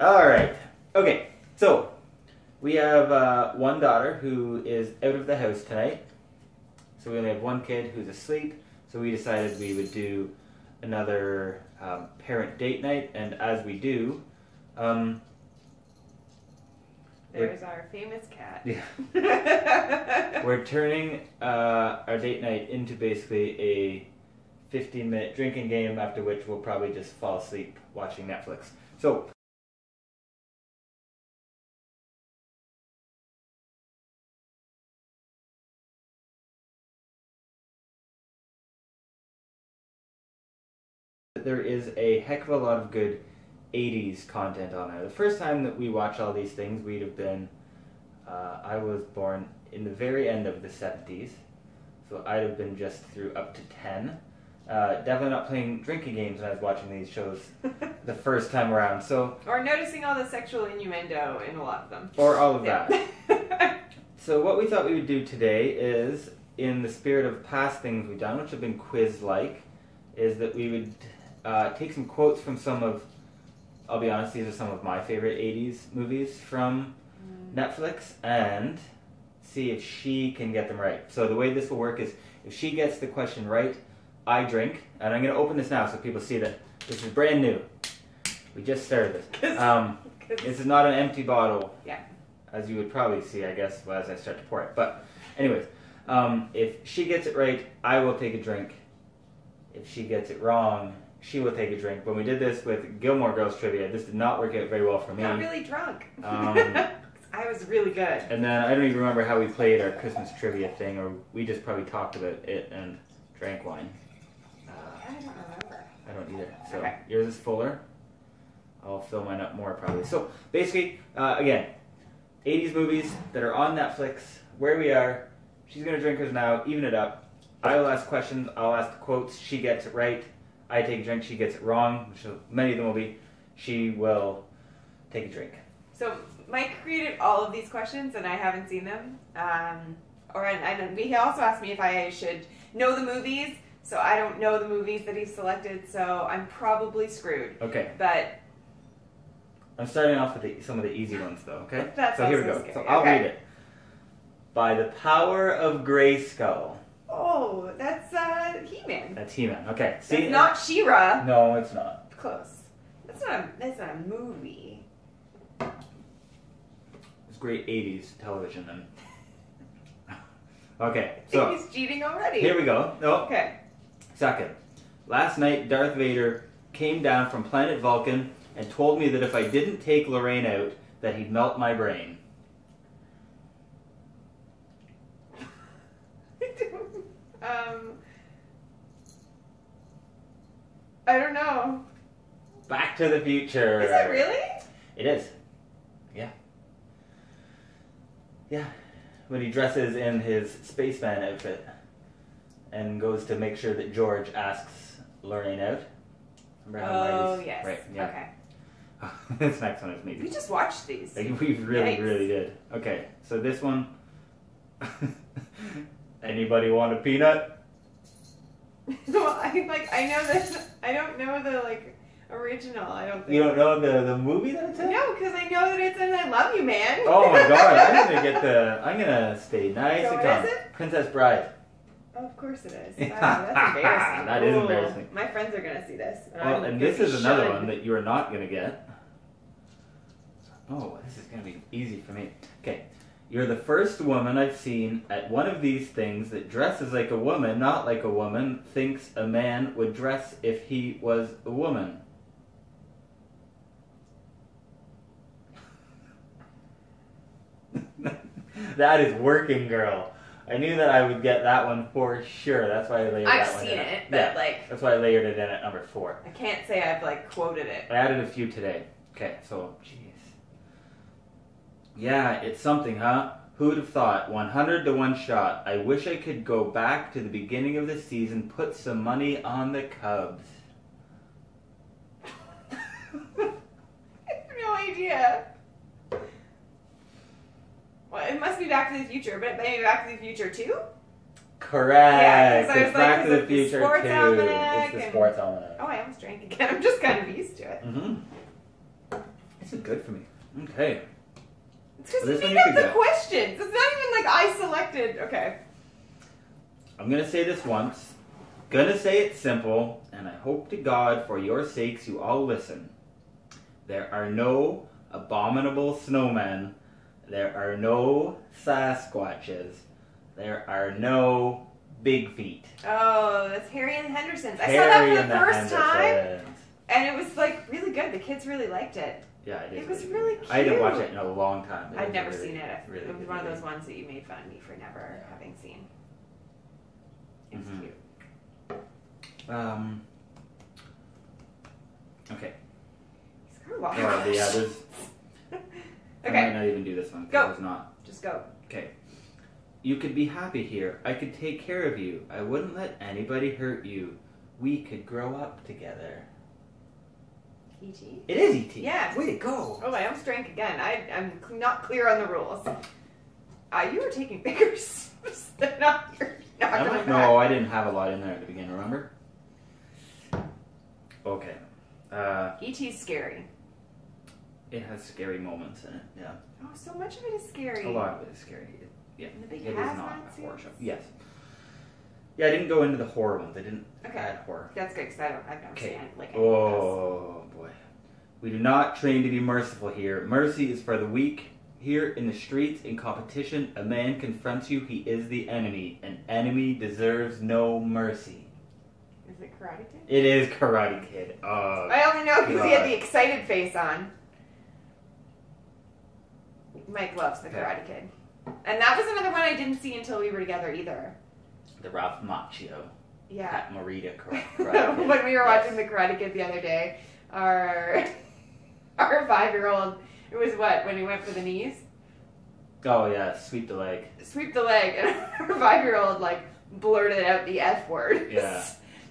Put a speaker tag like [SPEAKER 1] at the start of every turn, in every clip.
[SPEAKER 1] All right. Okay. So we have uh, one daughter who is out of the house tonight. So we only have one kid who's asleep. So we decided we would do another um, parent date night, and as we do, um,
[SPEAKER 2] There's our famous cat.
[SPEAKER 1] Yeah. we're turning uh, our date night into basically a 15 minute drinking game, after which we'll probably just fall asleep watching Netflix. So. Is a heck of a lot of good 80s content on there. The first time that we watched all these things, we'd have been uh, I was born in the very end of the 70s, so I'd have been just through up to 10. Uh, definitely not playing drinking games when I was watching these shows the first time around. So,
[SPEAKER 2] or noticing all the sexual innuendo in a lot of them.
[SPEAKER 1] or all of
[SPEAKER 2] Yeah.
[SPEAKER 1] that. So, what we thought we would do today is, in the spirit of past things we've done, which have been quiz-like, is that we would uh, take some quotes from some of. I'll be honest; these are some of my favorite '80s movies from Netflix and see if she can get them right. So the way this will work is if she gets the question right, I drink, and I'm going to open this now so people see that this is brand new. We just started this. Um, this is not an empty bottle.
[SPEAKER 2] Yeah.
[SPEAKER 1] As you would probably see, I guess, as I start to pour it. But, anyways, um, if she gets it right, I will take a drink. If she gets it wrong, she will take a drink. When we did this with Gilmore Girls trivia, this did not work out very well for me.
[SPEAKER 2] Got really drunk.
[SPEAKER 1] Um,
[SPEAKER 2] I was really good.
[SPEAKER 1] And then I don't even remember how we played our Christmas trivia thing, or we just probably talked about it and drank wine. Uh,
[SPEAKER 2] I don't remember.
[SPEAKER 1] I don't either. So
[SPEAKER 2] Okay.
[SPEAKER 1] yours is fuller. I'll fill mine up more probably. So basically, uh, again, 80s movies that are on Netflix. Where we are, she's gonna drink hers now. Even it up. I will ask questions. I'll ask the quotes. She gets it right. I take a drink. She gets it wrong, which many of them will be. She will take a drink.
[SPEAKER 2] So Mike created all of these questions, and I haven't seen them. Um, or and, and he also asked me if I should know the movies. So I don't know the movies that he's selected, so I'm probably screwed.
[SPEAKER 1] Okay.
[SPEAKER 2] But
[SPEAKER 1] I'm starting off with the, some of the easy ones, though. Okay.
[SPEAKER 2] That's
[SPEAKER 1] so here we go.
[SPEAKER 2] scary.
[SPEAKER 1] So I'll
[SPEAKER 2] Okay.
[SPEAKER 1] read it. By the power of Grayskull.
[SPEAKER 2] Oh, that's uh, He-Man.
[SPEAKER 1] Okay. See.
[SPEAKER 2] That's not She-Ra.
[SPEAKER 1] No, it's not.
[SPEAKER 2] Close. That's not. A, that's not a movie.
[SPEAKER 1] It's great '80s television. Then. okay. So
[SPEAKER 2] he's cheating already.
[SPEAKER 1] here we go. No.
[SPEAKER 2] Okay.
[SPEAKER 1] Second. Last night, Darth Vader came down from planet Vulcan and told me that if I didn't take Lorraine out, that he'd melt my brain.
[SPEAKER 2] um. I don't know.
[SPEAKER 1] Back to the Future.
[SPEAKER 2] Is it really?
[SPEAKER 1] It is. Yeah. Yeah. When he dresses in his spaceman outfit and goes to make sure that George asks Lorraine out.
[SPEAKER 2] Oh yes.
[SPEAKER 1] Right, yeah.
[SPEAKER 2] Okay.
[SPEAKER 1] this next one is maybe.
[SPEAKER 2] We just watched these.
[SPEAKER 1] Like, we really,
[SPEAKER 2] Yikes.
[SPEAKER 1] really did. Okay, so this one. Anybody want a peanut?
[SPEAKER 2] well, I like. I know this. I don't know the like original. I don't think.
[SPEAKER 1] You don't know the, the movie that it's in?
[SPEAKER 2] No, because I know that it's in "I Love You, Man."
[SPEAKER 1] Oh my god, I'm gonna get the. I'm gonna stay nice
[SPEAKER 2] So
[SPEAKER 1] and calm. Princess Bride.
[SPEAKER 2] Oh, of course it is. Wow, that's embarrassing.
[SPEAKER 1] That is embarrassing.
[SPEAKER 2] My friends are gonna see this.
[SPEAKER 1] Well, and this is another
[SPEAKER 2] shunned.
[SPEAKER 1] one that you are not going to get. Oh, this is going to be easy for me. Okay. You're the first woman I've seen at one of these things that dresses like a woman, not like a woman, thinks a man would dress if he was a woman. that is Working Girl. I knew that I would get that one for sure. That's why I layered
[SPEAKER 2] I've
[SPEAKER 1] that one
[SPEAKER 2] seen
[SPEAKER 1] in.
[SPEAKER 2] it, but
[SPEAKER 1] yeah,
[SPEAKER 2] like
[SPEAKER 1] that's why I layered it in at number four.
[SPEAKER 2] I can't say I've like quoted it.
[SPEAKER 1] I added a few today. Okay, so jeez. Yeah, it's something, huh? Who'd have thought? 100 to 1 shot. I wish I could go back to the beginning of the season, put some money on the Cubs.
[SPEAKER 2] I have no idea. Well, it must be Back to the Future, but maybe Back to the Future too.
[SPEAKER 1] Correct.
[SPEAKER 2] Yeah, 'cause I was
[SPEAKER 1] it's
[SPEAKER 2] like,
[SPEAKER 1] Back to the Future
[SPEAKER 2] sports
[SPEAKER 1] 2.
[SPEAKER 2] almanac
[SPEAKER 1] It's the sports almanac.
[SPEAKER 2] Oh, I almost drank again. I'm just kind of used to it.
[SPEAKER 1] Mm-hmm. This is good for me. Okay.
[SPEAKER 2] Because
[SPEAKER 1] Well, one
[SPEAKER 2] up the
[SPEAKER 1] get.
[SPEAKER 2] questions. It's not even like I selected. Okay.
[SPEAKER 1] I'm gonna say this once. Gonna say it simple, and I hope to God for your sakes you all listen. There are no abominable snowmen. There are no Sasquatches. There are no big feet.
[SPEAKER 2] Oh, that's Harry and the Hendersons. I saw that for the first time, and it was like really good. The kids really liked it.
[SPEAKER 1] Yeah, it is.
[SPEAKER 2] It was really
[SPEAKER 1] I didn't watch it in a long time. It I've
[SPEAKER 2] never
[SPEAKER 1] really,
[SPEAKER 2] seen it.
[SPEAKER 1] Really
[SPEAKER 2] it was one of those ones that you made fun of me for never
[SPEAKER 1] Yeah.
[SPEAKER 2] having seen. It's
[SPEAKER 1] Mhm.
[SPEAKER 2] cute.
[SPEAKER 1] Um. Okay.
[SPEAKER 2] He's got a lot
[SPEAKER 1] Yeah, yeah,
[SPEAKER 2] questions.
[SPEAKER 1] there's. I might not even do this one.
[SPEAKER 2] Go.
[SPEAKER 1] It's not.
[SPEAKER 2] just go.
[SPEAKER 1] Okay. You could be happy here. I could take care of you. I wouldn't let anybody hurt you. We could grow up together.
[SPEAKER 2] E.T.
[SPEAKER 1] It is E.T.
[SPEAKER 2] Yeah.
[SPEAKER 1] Way to go.
[SPEAKER 2] Oh, I almost drank again. I, I'm cl- not clear on the rules. Uh, you were taking bigger sips than not. You're not
[SPEAKER 1] Am I?
[SPEAKER 2] coming
[SPEAKER 1] No. I didn't have a lot in there at the beginning, remember? Okay. Uh,
[SPEAKER 2] E.T.'s scary.
[SPEAKER 1] it has scary moments in it, yeah.
[SPEAKER 2] Oh, so much of it is scary.
[SPEAKER 1] A lot of it is scary. It, yeah,
[SPEAKER 2] And the big
[SPEAKER 1] it is
[SPEAKER 2] hazmat
[SPEAKER 1] not a horror
[SPEAKER 2] suits.
[SPEAKER 1] show. Yes. Yeah, I didn't go into the horror ones. I didn't
[SPEAKER 2] Okay.
[SPEAKER 1] add horror.
[SPEAKER 2] That's good because I don't. I've never
[SPEAKER 1] Okay.
[SPEAKER 2] seen it, like any of those.
[SPEAKER 1] Oh boy. We do not train to be merciful here. Mercy is for the weak. Here in the streets, in competition, a man confronts you, he is the enemy. An enemy deserves no mercy.
[SPEAKER 2] Is it Karate Kid?
[SPEAKER 1] It is Karate Kid. Oh,
[SPEAKER 2] I only know because he had the excited face on. Mike loves the. Karate Kid, and that was another one I didn't see until we were together either.
[SPEAKER 1] the Ralph Macchio
[SPEAKER 2] Yeah.
[SPEAKER 1] Pat Morita Kar- Karate Kid.
[SPEAKER 2] when we were
[SPEAKER 1] Yes.
[SPEAKER 2] watching the Karate Kid the other day, our our five year old. It was what when he went for the knees,
[SPEAKER 1] Oh yeah, sweep the leg.
[SPEAKER 2] sweep the leg, and our five year old like blurted out the f word.
[SPEAKER 1] Yeah.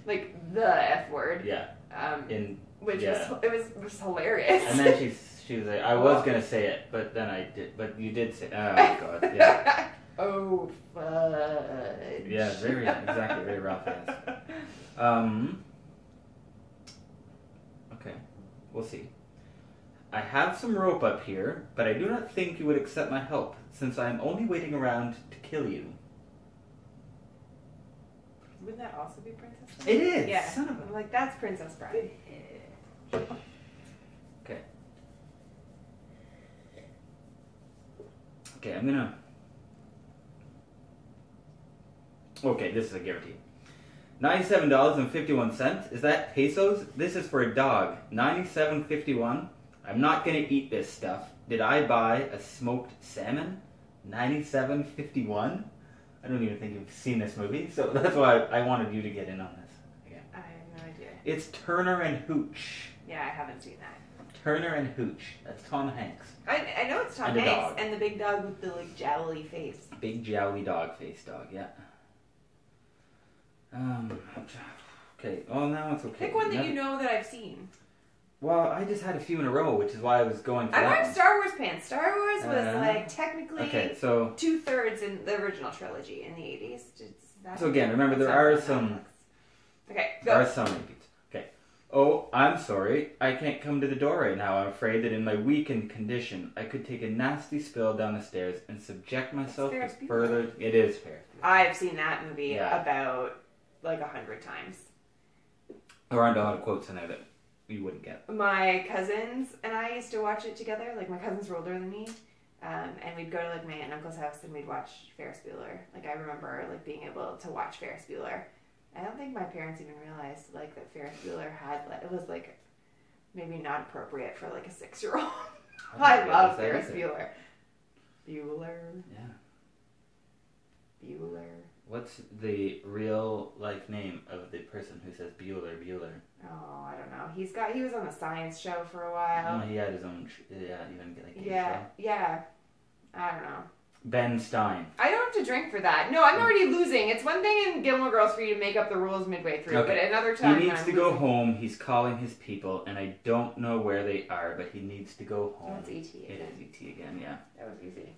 [SPEAKER 2] like the f word.
[SPEAKER 1] Yeah,
[SPEAKER 2] Um,
[SPEAKER 1] in
[SPEAKER 2] which
[SPEAKER 1] yeah.
[SPEAKER 2] was it was it was hilarious.
[SPEAKER 1] and then she she was like, I was gonna say it, but then I did, but you did say. Oh god, yeah,
[SPEAKER 2] oh fudge.
[SPEAKER 1] Yeah, very- exactly, very Ralph Um. Okay, we'll see. I have some rope up here, but I do not think you would accept my help, since I am only waiting around to kill you.
[SPEAKER 2] Wouldn't that also be Princess Bride?
[SPEAKER 1] It is.
[SPEAKER 2] Yeah.
[SPEAKER 1] Son of
[SPEAKER 2] I'm like that's Princess Bride.
[SPEAKER 1] Okay. Okay, I'm gonna. Okay, this is a guarantee. Ninety-seven dollars and fifty-one cents. Is that pesos? This is for a dog. Ninety-seven fifty-one. I'm not gonna eat this stuff. Did I buy a smoked salmon? Ninety-seven fifty-one. I don't even think you've seen this movie, so that's why I wanted you to get in on this. Again,
[SPEAKER 2] I have no idea.
[SPEAKER 1] it's Turner and Hooch.
[SPEAKER 2] Yeah, I haven't seen that.
[SPEAKER 1] Turner and Hooch. That's Tom Hanks.
[SPEAKER 2] I, I know it's Tom
[SPEAKER 1] And
[SPEAKER 2] Hanks and the big dog with the like jowly face.
[SPEAKER 1] Big jowly dog face dog, yeah. Um okay. Oh now it's okay.
[SPEAKER 2] Pick one that
[SPEAKER 1] Never-
[SPEAKER 2] you know that I've seen.
[SPEAKER 1] Well, I just had a few in a row, which is why I was going for
[SPEAKER 2] I'm
[SPEAKER 1] that.
[SPEAKER 2] Star Wars pants. Star Wars was
[SPEAKER 1] Uh,
[SPEAKER 2] like technically
[SPEAKER 1] Okay, so
[SPEAKER 2] two thirds in the original trilogy in the 80s.
[SPEAKER 1] So again, remember, there are some-.
[SPEAKER 2] Okay,
[SPEAKER 1] there are some repeats. Okay. Oh, I'm sorry. I can't come to the door right now. I'm afraid that in my weakened condition, I could take a nasty spill down the stairs and subject myself to further. It is fair.
[SPEAKER 2] I've seen that movie
[SPEAKER 1] Yeah.
[SPEAKER 2] about like a hundred times.
[SPEAKER 1] There aren't a lot of quotes in there that you wouldn't get.
[SPEAKER 2] My cousins and I used to watch it together. Like my cousins were older than me, um, and we'd go to like my aunt and uncle's house and we'd watch Ferris Bueller. Like I remember like being able to watch Ferris Bueller. I don't think my parents even realized like that Ferris Bueller had like it was like maybe not appropriate for like a six year old. I
[SPEAKER 1] didn't
[SPEAKER 2] love Ferris. Bueller. Bueller.
[SPEAKER 1] Yeah. What's the real life name of the person who says Bueller Bueller?
[SPEAKER 2] Oh, I don't know. He's got he was on the science show for a while.
[SPEAKER 1] Oh, he had his own. Tr- yeah, even like
[SPEAKER 2] yeah, yeah. I don't know.
[SPEAKER 1] Ben Stein.
[SPEAKER 2] I don't have to drink for that. No, I'm hmm. already losing. It's one thing in Gilmore Girls for you to make up the rules midway through,
[SPEAKER 1] Okay.
[SPEAKER 2] but another time.
[SPEAKER 1] He
[SPEAKER 2] time
[SPEAKER 1] needs
[SPEAKER 2] I'm
[SPEAKER 1] to go
[SPEAKER 2] losing.
[SPEAKER 1] home. He's calling his people, and I don't know where they are, but he needs to go home.
[SPEAKER 2] it's ET
[SPEAKER 1] It
[SPEAKER 2] again.
[SPEAKER 1] is ET again. Yeah.
[SPEAKER 2] That was easy.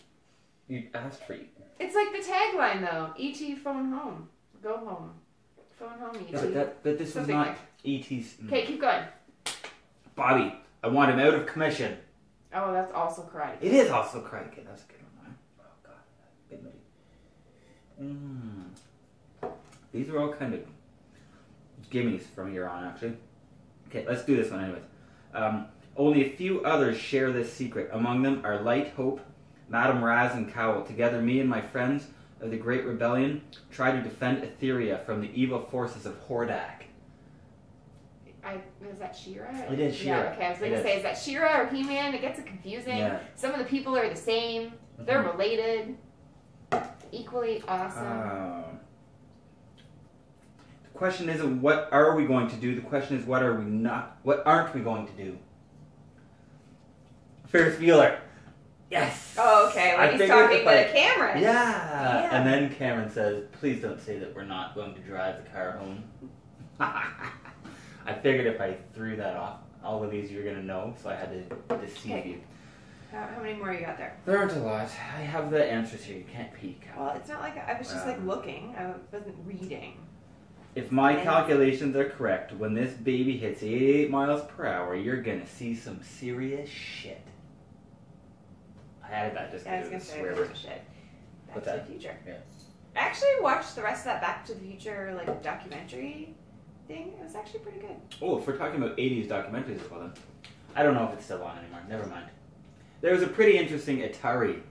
[SPEAKER 1] You asked for E.
[SPEAKER 2] It's like the tagline though. ET phone home. Go home. Phone home ET.
[SPEAKER 1] But that. But this was not ET's.
[SPEAKER 2] Okay, keep going.
[SPEAKER 1] Bobby, I want him out of commission.
[SPEAKER 2] Oh, that's also Karate Kid.
[SPEAKER 1] It is also Karate Kid. That's a good one. Oh god, big movie. Mm. These are all kind of gimmies from here on, actually. Okay, let's do this one anyways. Um, only a few others share this secret. Among them are Light, Hope, Madame Razz, and Kowl. Together, me and my friends of the Great Rebellion try to defend Etheria from the evil forces of Hordak.
[SPEAKER 2] I is that She-Ra?
[SPEAKER 1] It is
[SPEAKER 2] Yeah.
[SPEAKER 1] She-Ra.
[SPEAKER 2] Okay, I was gonna say is that She-Ra or He Man? It gets confusing.
[SPEAKER 1] Yeah.
[SPEAKER 2] Some of the people are the same. They're
[SPEAKER 1] Mhm.
[SPEAKER 2] related. Equally awesome.
[SPEAKER 1] Um, the question isn't what are we going to do. The question is what are we not? What aren't we going to do? Ferris Bueller. Yes.
[SPEAKER 2] oh, okay.
[SPEAKER 1] I
[SPEAKER 2] When he's talking
[SPEAKER 1] if
[SPEAKER 2] to
[SPEAKER 1] I-
[SPEAKER 2] Cameron.
[SPEAKER 1] Yeah.
[SPEAKER 2] Yeah.
[SPEAKER 1] And then Cameron says, "Please don't say that we're not going to drive the car home." I figured if I threw that off, all of these you're gonna know, so I had to deceive
[SPEAKER 2] Okay.
[SPEAKER 1] you.
[SPEAKER 2] How, how many more you got there?
[SPEAKER 1] There aren't a lot. I have the answers here. You can't peek.
[SPEAKER 2] Well, it's not like I was just like
[SPEAKER 1] Um,
[SPEAKER 2] looking. I wasn't reading.
[SPEAKER 1] If my
[SPEAKER 2] And-
[SPEAKER 1] calculations are correct, when this baby hits 88 miles per hour, you're gonna see some serious shit. I added that just
[SPEAKER 2] Yeah, I was gonna say
[SPEAKER 1] swear
[SPEAKER 2] bunch of shit. Back
[SPEAKER 1] What's
[SPEAKER 2] to
[SPEAKER 1] that?
[SPEAKER 2] the Future.
[SPEAKER 1] Yeah.
[SPEAKER 2] I actually watched the rest of that Back to the Future like documentary thing. It was actually pretty good.
[SPEAKER 1] Oh, if we're talking about 80s documentaries as well, then. I don't know if it's still on anymore. Never mind. There was a pretty interesting Atari.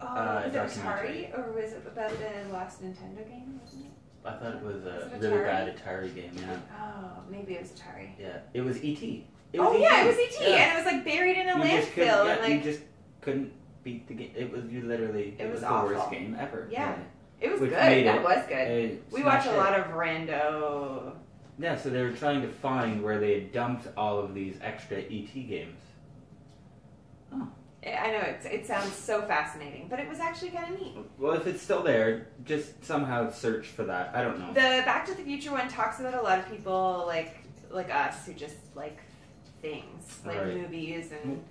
[SPEAKER 2] Oh,
[SPEAKER 1] Uh,
[SPEAKER 2] was it
[SPEAKER 1] documentary.
[SPEAKER 2] Atari or was it about the last Nintendo game? Wasn't it?
[SPEAKER 1] I thought it was a
[SPEAKER 2] it
[SPEAKER 1] really
[SPEAKER 2] Atari?
[SPEAKER 1] bad Atari game, yeah.
[SPEAKER 2] Oh, maybe it was Atari.
[SPEAKER 1] Yeah. It was E.T. It
[SPEAKER 2] oh yeah, it was ET, and it was like buried in a
[SPEAKER 1] You just couldn't-
[SPEAKER 2] landfill,
[SPEAKER 1] yeah,
[SPEAKER 2] and
[SPEAKER 1] you
[SPEAKER 2] like
[SPEAKER 1] just couldn't beat the game. It was you literally.
[SPEAKER 2] It was
[SPEAKER 1] the
[SPEAKER 2] awful.
[SPEAKER 1] worst game ever.
[SPEAKER 2] Yeah. it was
[SPEAKER 1] which
[SPEAKER 2] good. That
[SPEAKER 1] it
[SPEAKER 2] was good. we
[SPEAKER 1] smash
[SPEAKER 2] watch a lot of rando.
[SPEAKER 1] Yeah, so they were trying to find where they had dumped all of these extra ET games. Oh.
[SPEAKER 2] I know it. It sounds so fascinating, but it was actually kind of neat.
[SPEAKER 1] Well, if it's still there, just somehow search for that. I don't know.
[SPEAKER 2] The Back to the Future one talks about a lot of people like like us who just like things, like
[SPEAKER 1] Right.
[SPEAKER 2] movies and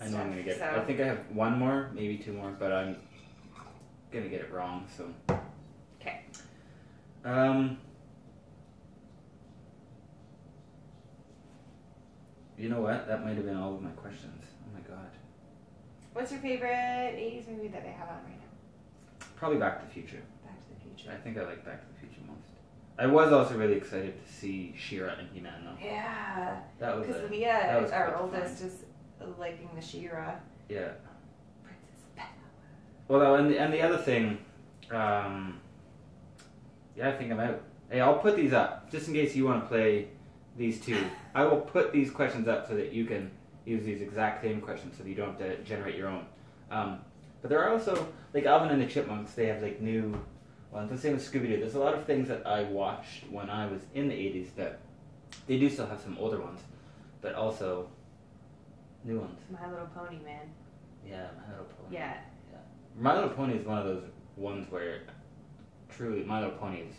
[SPEAKER 1] I know I'm gonna get.
[SPEAKER 2] so
[SPEAKER 1] I think I have one more, maybe two more, but I'm gonna get it wrong. So.
[SPEAKER 2] Okay.
[SPEAKER 1] Um. You know what? That might have been all of my questions. Oh my god.
[SPEAKER 2] what's your favorite '80s movie that they have on right now?
[SPEAKER 1] Probably Back to the Future.
[SPEAKER 2] Back to the Future.
[SPEAKER 1] I think I like Back to the Future most. I was also really excited to see She-Ra and He-Man though.
[SPEAKER 2] Yeah,
[SPEAKER 1] That was
[SPEAKER 2] because Leah, our oldest, is liking the She-Ra.
[SPEAKER 1] yeah.
[SPEAKER 2] Princess Bella.
[SPEAKER 1] Well, and the, and the other thing, um, yeah, I think I'm out. Hey, I'll put these up just in case you want to play these two. I will put these questions up so that you can use these exact same questions so that you don't have to generate your own. Um, but there are also like Alvin and the Chipmunks. They have like new ones. The same with Scooby Doo. There's a lot of things that I watched when I was in the '80s that they do still have some older ones, but also new ones.
[SPEAKER 2] My Little Pony, man.
[SPEAKER 1] Yeah, My Little Pony.
[SPEAKER 2] Yeah. yeah.
[SPEAKER 1] My Little Pony is one of those ones where truly My Little Pony is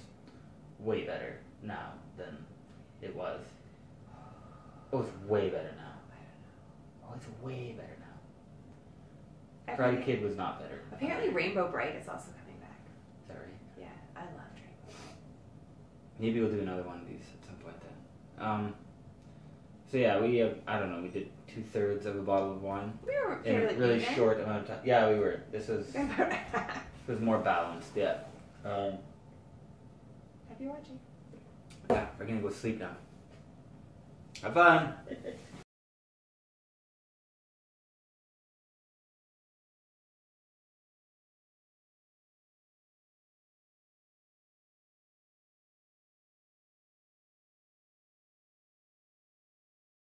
[SPEAKER 1] way better now than it was. Oh, it's way better now. Oh, it's way better now. Karate Kid was not better.
[SPEAKER 2] Apparently, Rainbow Brite is also coming back.
[SPEAKER 1] Sorry.
[SPEAKER 2] Yeah, I loved Rainbow.
[SPEAKER 1] Maybe we'll do another one of these at some point then. Um, so yeah, we have, I don't know, we did two thirds of a bottle of wine
[SPEAKER 2] We were
[SPEAKER 1] in a really
[SPEAKER 2] even.
[SPEAKER 1] short amount of time. Yeah, we were. This was was more balanced. Yeah. Um,
[SPEAKER 2] you watching?
[SPEAKER 1] yeah, we're gonna go sleep now. Have fun.